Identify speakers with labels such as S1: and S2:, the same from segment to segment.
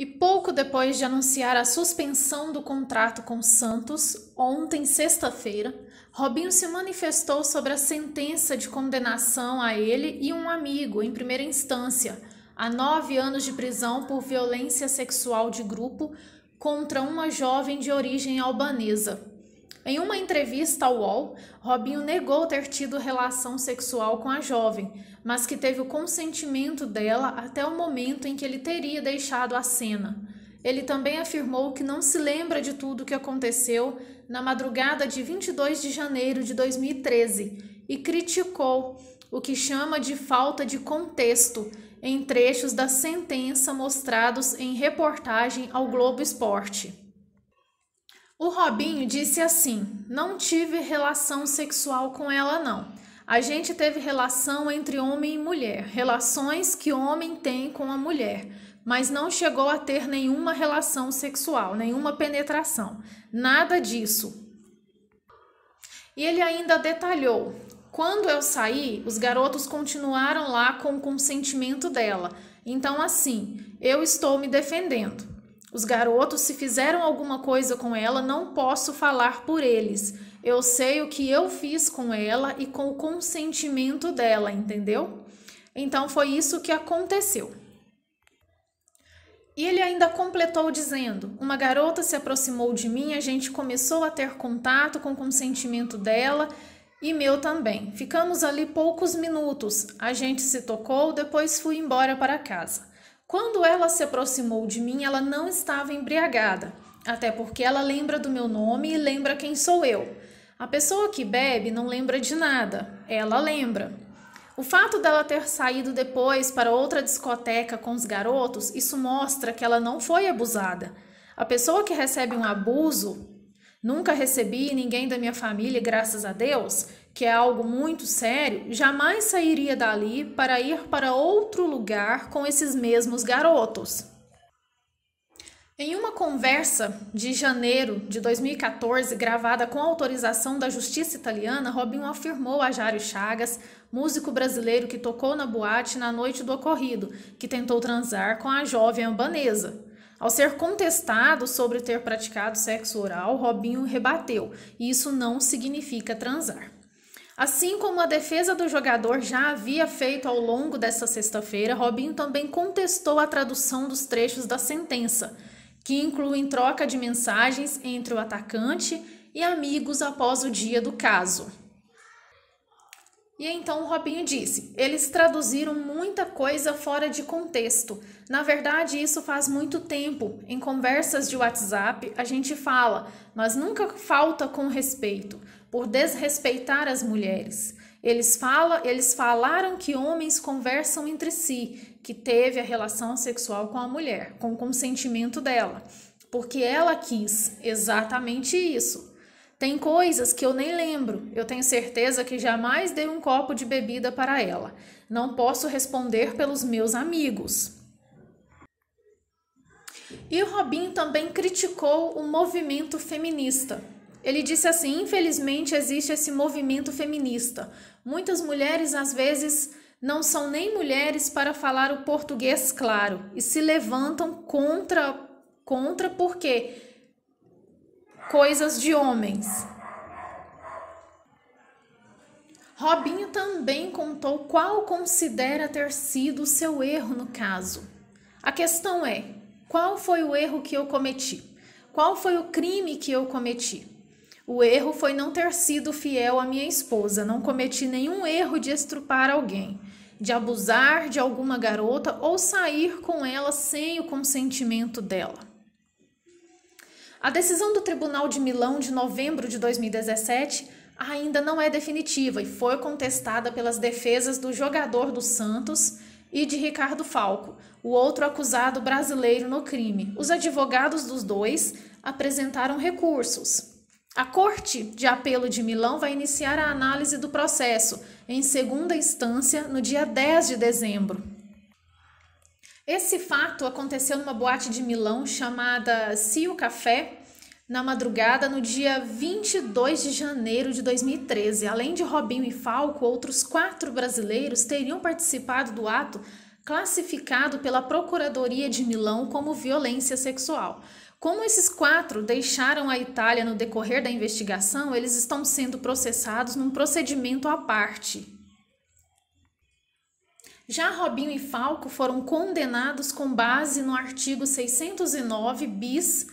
S1: E pouco depois de anunciar a suspensão do contrato com Santos, ontem, sexta-feira, Robinho se manifestou sobre a sentença de condenação a ele e um amigo, em primeira instância, a nove anos de prisão por violência sexual de grupo contra uma jovem de origem albanesa. Em uma entrevista ao UOL, Robinho negou ter tido relação sexual com a jovem, mas que teve o consentimento dela até o momento em que ele teria deixado a cena. Ele também afirmou que não se lembra de tudo o que aconteceu na madrugada de 22 de janeiro de 2013 e criticou o que chama de falta de contexto em trechos da sentença mostrados em reportagem ao Globo Esporte. O Robinho disse assim: Não tive relação sexual com ela, não. A gente teve relação entre homem e mulher, relações que homem tem com a mulher, mas não chegou a ter nenhuma relação sexual, nenhuma penetração, nada disso. E ele ainda detalhou: quando eu saí, os garotos continuaram lá com o consentimento dela. Então, assim, eu estou me defendendo. Os garotos, se fizeram alguma coisa com ela, não posso falar por eles. Eu sei o que eu fiz com ela e com o consentimento dela, entendeu? Então foi isso que aconteceu. E ele ainda completou dizendo: Uma garota se aproximou de mim, a gente começou a ter contato com o consentimento dela e meu também. Ficamos ali poucos minutos, a gente se tocou, depois fui embora para casa. Quando ela se aproximou de mim, ela não estava embriagada, até porque ela lembra do meu nome e lembra quem sou eu. A pessoa que bebe não lembra de nada, ela lembra. O fato dela ter saído depois para outra discoteca com os garotos, isso mostra que ela não foi abusada. A pessoa que recebe um abuso, nunca recebi ninguém da minha família, graças a Deus, que é algo muito sério, jamais sairia dali para ir para outro lugar com esses mesmos garotos. Em uma conversa de janeiro de 2014, gravada com autorização da justiça italiana, Robinho afirmou a Jário Chagas, músico brasileiro que tocou na boate na noite do ocorrido, que tentou transar com a jovem albanesa. Ao ser contestado sobre ter praticado sexo oral, Robinho rebateu: isso não significa transar. Assim como a defesa do jogador já havia feito ao longo dessa sexta-feira, Robinho também contestou a tradução dos trechos da sentença, que incluem troca de mensagens entre o atacante e amigos após o dia do caso. E então o Robinho disse: eles traduziram muita coisa fora de contexto. Na verdade, isso faz muito tempo. Em conversas de WhatsApp, a gente fala, mas nunca falta com respeito, por desrespeitar as mulheres. Eles, fala, eles falaram que homens conversam entre si, que teve a relação sexual com a mulher, com o consentimento dela, porque ela quis exatamente isso. Tem coisas que eu nem lembro. Eu tenho certeza que jamais dei um copo de bebida para ela. Não posso responder pelos meus amigos. E o Robinho também criticou o movimento feminista. Ele disse assim: infelizmente existe esse movimento feminista. Muitas mulheres, às vezes, não são nem mulheres para falar o português claro e se levantam contra, contra porque coisas de homens. Robinho também contou qual considera ter sido o seu erro no caso. A questão é: qual foi o erro que eu cometi? Qual foi o crime que eu cometi? O erro foi não ter sido fiel à minha esposa. Não cometi nenhum erro de estrupar alguém, de abusar de alguma garota ou sair com ela sem o consentimento dela. A decisão do Tribunal de Milão de novembro de 2017 ainda não é definitiva e foi contestada pelas defesas do jogador do Santos e de Ricardo Falco, o outro acusado brasileiro no crime. Os advogados dos dois apresentaram recursos. A Corte de Apelo de Milão vai iniciar a análise do processo em segunda instância no dia 10 de dezembro. Esse fato aconteceu numa boate de Milão chamada Cio Café, na madrugada no dia 22 de janeiro de 2013. Além de Robinho e Falco, outros quatro brasileiros teriam participado do ato classificado pela Procuradoria de Milão como violência sexual. Como esses quatro deixaram a Itália no decorrer da investigação, eles estão sendo processados num procedimento à parte. Já Robinho e Falco foram condenados com base no artigo 609 bis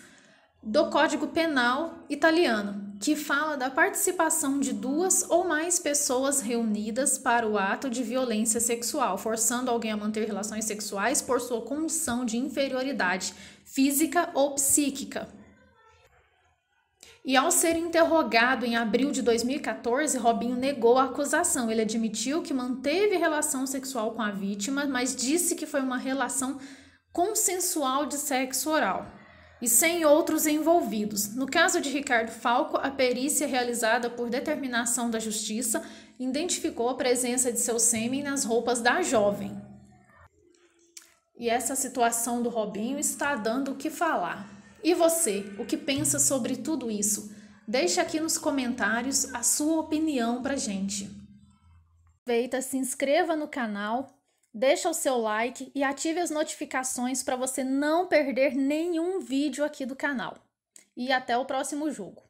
S1: do Código Penal italiano, que fala da participação de duas ou mais pessoas reunidas para o ato de violência sexual, forçando alguém a manter relações sexuais por sua condição de inferioridade física ou psíquica. E ao ser interrogado em abril de 2014, Robinho negou a acusação. Ele admitiu que manteve relação sexual com a vítima, mas disse que foi uma relação consensual de sexo oral e sem outros envolvidos. No caso de Ricardo Falco, a perícia realizada por determinação da Justiça identificou a presença de seu sêmen nas roupas da jovem. E essa situação do Robinho está dando o que falar. E você, o que pensa sobre tudo isso? Deixe aqui nos comentários a sua opinião pra gente. Aproveita, se inscreva no canal deixa o seu like e ative as notificações para você não perder nenhum vídeo aqui do canal. E até o próximo jogo.